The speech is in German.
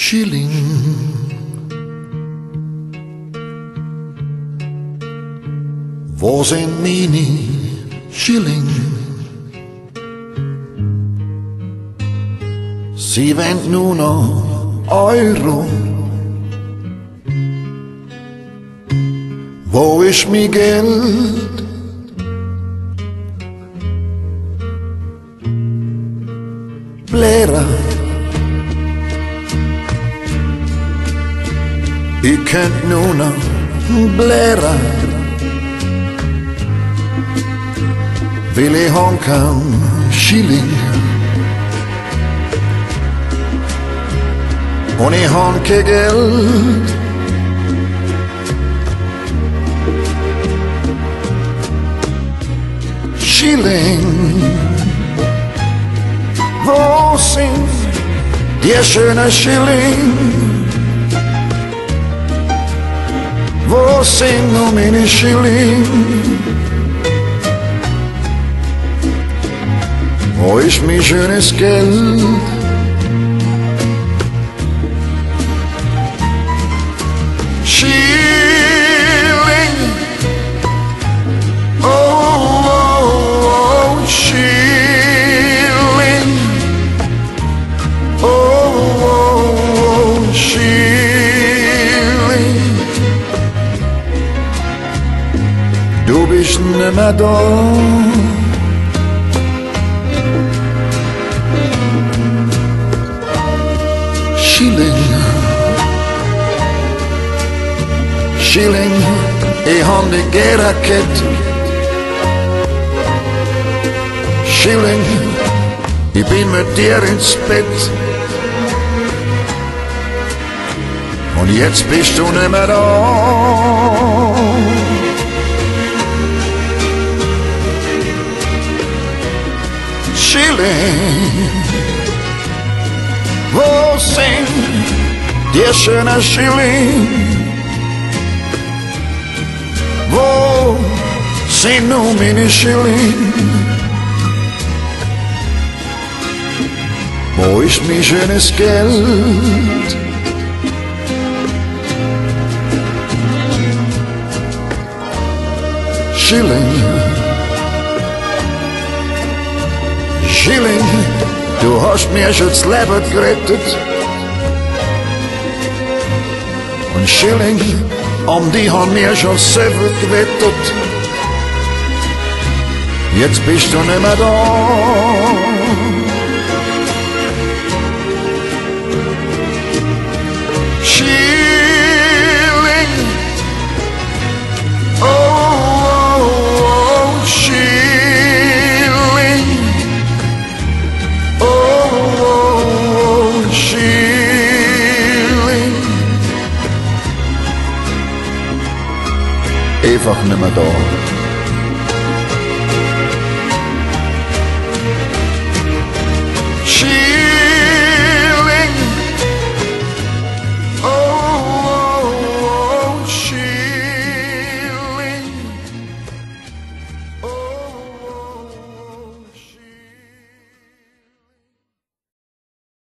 Schilling. Wo sind meine Schilling? Sie wendet nur noch Euro. Wo ist mein Geld? Blära. Piccant Nuna Blera Vili Honkam Shili Oni Honkegel Schilling Wo sind die schönen Schilling. Você não me pois me jenesken She Bist nimmer da. Schilling. Schilling, han die Geraket. Schilling, ich bin mit dir ins Bett. Und jetzt bist du nimmer da. Shilling, Oh, sing, dear Shana Shilling. Oh, sing no mini shilling. Wo ist mein schönes Geld? shilling. Schilling, du hast mir schon das Leben gerettet. Und Schilling, om die han mir schon selber gewettet. Jetzt bist du nimmer da. Namador.